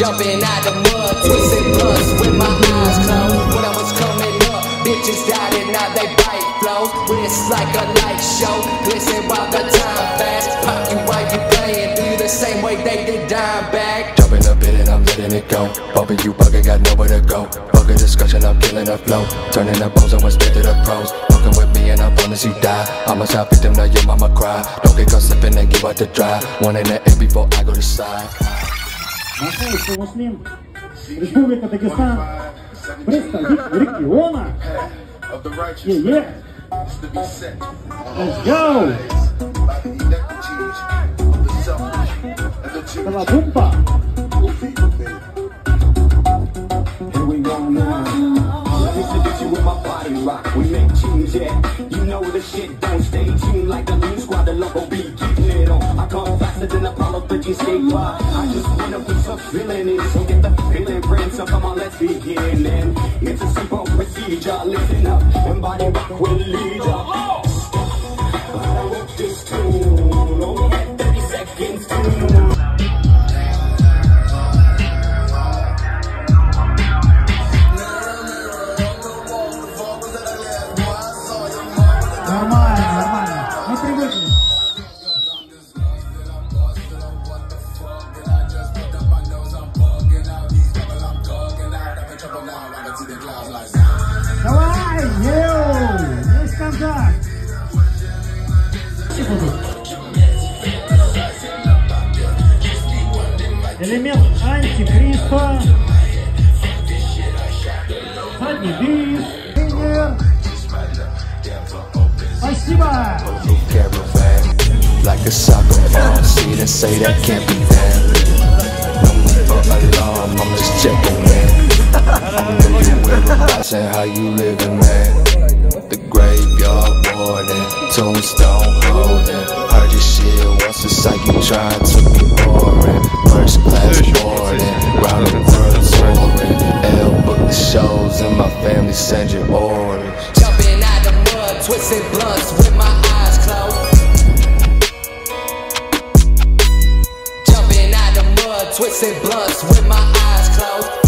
Jumping out the mud, twisting blunts with my eyes closed. When I was coming up, bitches died and now they bite flows. Wrist like a light show, glisten while the time pass. Pop you while you playing, do you the same way they did Dimebag. Jumping up in it, I'm letting it go. Bumping you, bugging, got nowhere to go. Bugger discussion, I'm killing the flow. Turning the bones, I went straight to the pros. Fucking with me and I promise you die. I'm a shot victim, now your mama cry. Don't get caught slipping and give out the dry. One in the air before I go to side Находится Муслим, Республика Дагестан, представитель региона. of the righteous Yeah, yeah. is to be set. Let's go! By the inequities of the selfish and the Jewish Калабумба! people, baby. Here we go now. Let me seduce you with my body rock. We make tunes, yeah. You know the shit don't stay tuned like the loon squad. The logo be faster than Apollo 13 skate by. I just wanna put some feeling in. So get the feeling, friend. So come on, let's begin. And it's a simple procedure. Listen up, and body rock will lead Элемент антикриста. Задний бис. Тренер. Спасибо! caravan like a soccer ball. See that say that can't be that. No need for alarm, I'm just checking in. I know you whereabouts and how you living, man. The graveyard warden, tombstone holding. Heard your shit once it's like you trying to twisting blunts with my eyes closed. Jumping out the mud, twisting blunts with my eyes closed.